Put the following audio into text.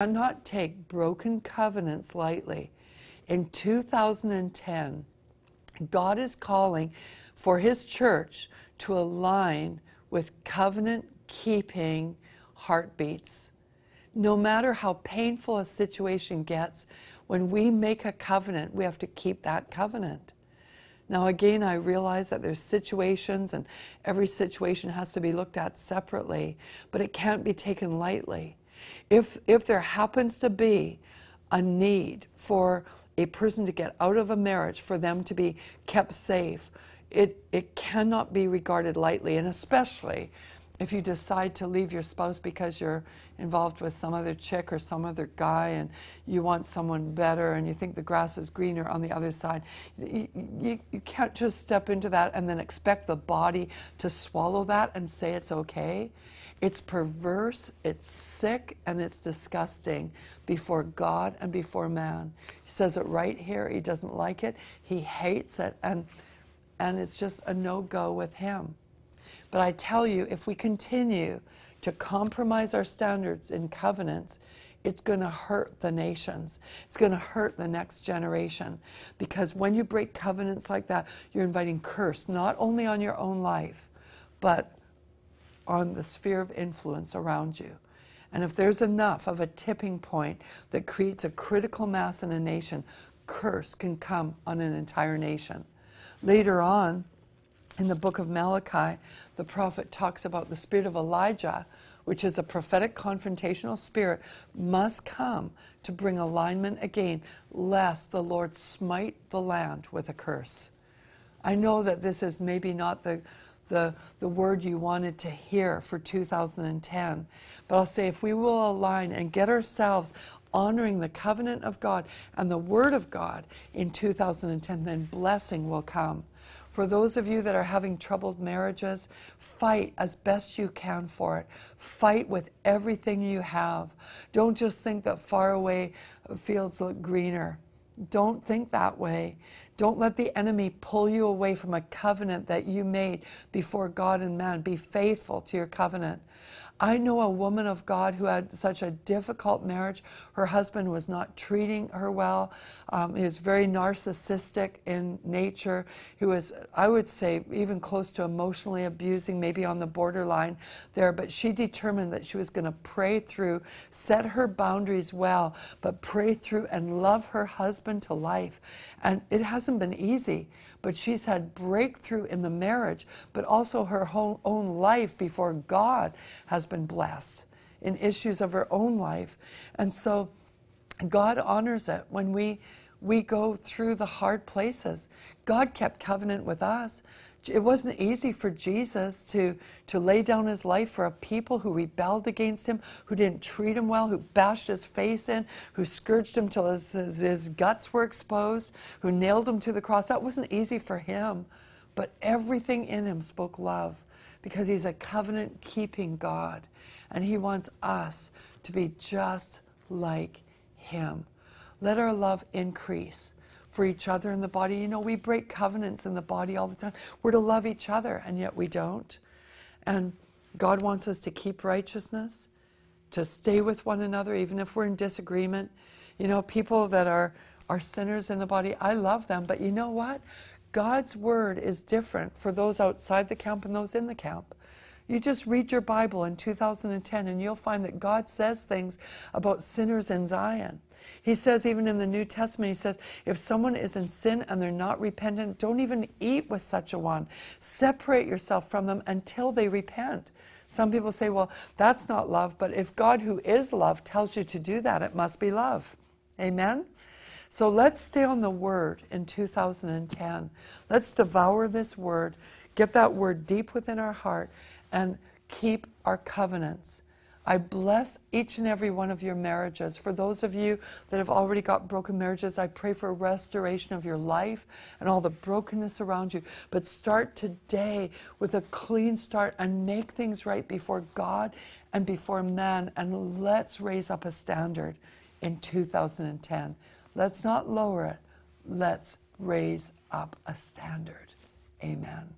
cannot take broken covenants lightly. In 2010, God is calling for His church to align with covenant keeping heartbeats. No matter how painful a situation gets, when we make a covenant, we have to keep that covenant. Now, again, I realize that there's situations and every situation has to be looked at separately, but it can't be taken lightly. If, if there happens to be a need for a person to get out of a marriage, for them to be kept safe, it, it cannot be regarded lightly, and especially if you decide to leave your spouse because you're involved with some other chick or some other guy and you want someone better and you think the grass is greener on the other side, you, you, you, can't just step into that and then expect the body to swallow that and say it's okay. It's perverse, it's sick, and it's disgusting before God and before man. He says it right here. He doesn't like it, he hates it, and, and it's just a no go with him. But I tell you, if we continue to compromise our standards in covenants, it's going to hurt the nations. It's going to hurt the next generation. Because when you break covenants like that, you're inviting curse, not only on your own life, but on the sphere of influence around you. And if there's enough of a tipping point that creates a critical mass in a nation, curse can come on an entire nation. Later on, in the book of Malachi, the prophet talks about the spirit of Elijah, which is a prophetic confrontational spirit, must come to bring alignment again, lest the Lord smite the land with a curse. I know that this is maybe not the, the, the word you wanted to hear for 2010, but I'll say if we will align and get ourselves honoring the covenant of God and the word of God in 2010, then blessing will come. For those of you that are having troubled marriages, fight as best you can for it. Fight with everything you have. Don't just think that faraway fields look greener. Don't think that way. Don't let the enemy pull you away from a covenant that you made before God and man. Be faithful to your covenant. I know a woman of God who had such a difficult marriage. Her husband was not treating her well. Um, he was very narcissistic in nature. He was, I would say, even close to emotionally abusing, maybe on the borderline there. But she determined that she was going to pray through, set her boundaries well, but pray through and love her husband to life. And it hasn't been easy but she's had breakthrough in the marriage, but also her whole, own life before God has been blessed in issues of her own life. And so God honors it when we we go through the hard places. God kept covenant with us. It wasn't easy for Jesus to, to lay down his life for a people who rebelled against him, who didn't treat him well, who bashed his face in, who scourged him till his, his, his guts were exposed, who nailed him to the cross. That wasn't easy for him. But everything in him spoke love because he's a covenant keeping God. And he wants us to be just like him. Let our love increase for each other in the body. You know, we break covenants in the body all the time. We're to love each other, and yet we don't. And God wants us to keep righteousness, to stay with one another, even if we're in disagreement. You know, people that are, are sinners in the body, I love them, but you know what? God's word is different for those outside the camp and those in the camp. You just read your Bible in 2010 and you'll find that God says things about sinners in Zion. He says, even in the New Testament, He says, if someone is in sin and they're not repentant, don't even eat with such a one. Separate yourself from them until they repent. Some people say, well, that's not love, but if God, who is love, tells you to do that, it must be love. Amen? So let's stay on the Word in 2010. Let's devour this Word, get that Word deep within our heart, and keep our covenants. I bless each and every one of your marriages. For those of you that have already got broken marriages, I pray for a restoration of your life and all the brokenness around you. But start today with a clean start and make things right before God and before man. And let's raise up a standard in 2010. Let's not lower it, let's raise up a standard. Amen.